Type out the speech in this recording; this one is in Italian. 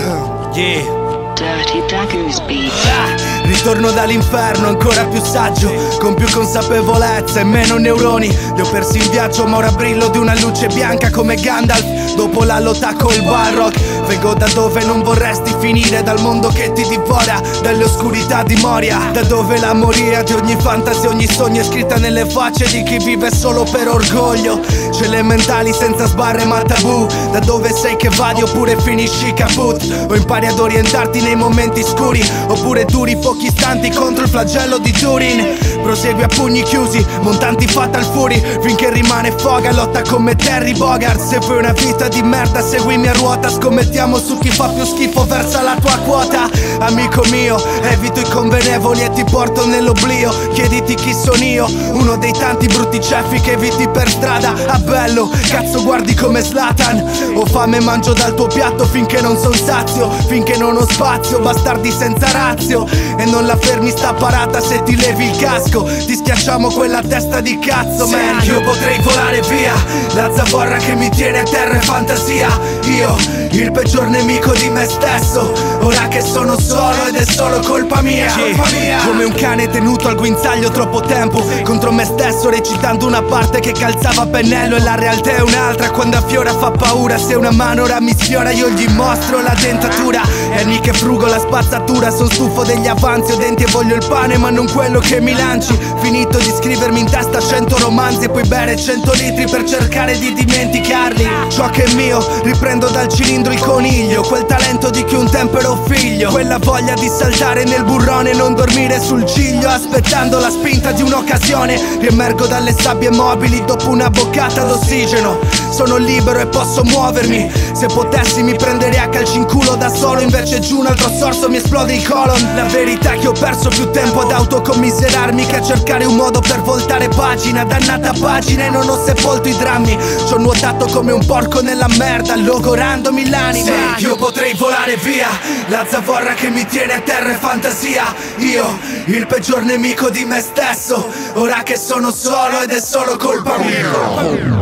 yeah. Dirty Dagoos beats. Ritorno dall'inferno ancora più saggio Con più consapevolezza e meno neuroni. Li ho persi in viaggio ma ora brillo di una luce bianca come Gandalf. Dopo la lotta col Balrog Vengo da dove non vorresti finire Dal mondo che ti divora Dalle oscurità di Moria. Da dove la moria di ogni fantasia Ogni sogno è scritta nelle facce di chi vive solo per orgoglio. Celle mentali senza sbarre ma tabù. Da dove sei che vadi oppure finisci caput? O impari ad orientarti nei momenti scuri Oppure duri pochi istanti contro il flagello di Turin. Prosegui a pugni chiusi, montanti fatta al fury Finché rimane foga, lotta come Terry Bogart. Se vuoi una vita di merda seguimi a ruota. Scommettiamo su chi fa più schifo versa la tua quota. Amico mio, evito i convenevoli e ti porto nell'oblio. Chiediti chi sono io, uno dei tanti brutti ceffi che eviti per strada. A bello, cazzo guardi come Slatan Ho fame mangio dal tuo piatto finché non son sazio. Finché non ho spazio, bastardi senza razio. E non la fermi sta parata se ti levi il casco. Ti schiacciamo quella testa di cazzo man. Io potrei volare via La zavorra che mi tiene a terra è fantasia. Io, il peggior nemico di me stesso. Ora che sono solo ed è solo colpa mia, colpa mia. Come un cane tenuto al guinzaglio troppo tempo. Contro me stesso recitando una parte che calzava pennello. E la realtà è un'altra quando affiora fa paura. Se una mano ora mi sfiora io gli mostro la dentatura. E che frugo la spazzatura Sono stufo degli avanzi, ho denti e voglio il pane ma non quello che mi lanci Finito di scrivermi in testa cento romanzi E poi bere cento litri per cercare di dimenticarli. Ciò che è mio, riprendo dal cilindro il coniglio Quel talento di chi un tempo ero figlio. Quella voglia di saltare nel burrone e non dormire sul ciglio Aspettando la spinta di un'occasione. Riemergo dalle sabbie mobili dopo una boccata d'ossigeno Sono libero e posso muovermi. Se potessi mi prenderei a calci in culo da solo Invece giù un altro sorso mi esplode il colon. La verità è che ho perso più tempo ad autocommiserarmi Che a cercare un modo per voltare pagina. Dannata pagina e non ho sepolto i drammi. Ci ho nuotato come un porco nella merda Logorandomi l'anima. Sì, io potrei volare via La zavorra che mi tiene a terra è fantasia. Io, il peggior nemico di me stesso Ora che sono solo ed è solo colpa mia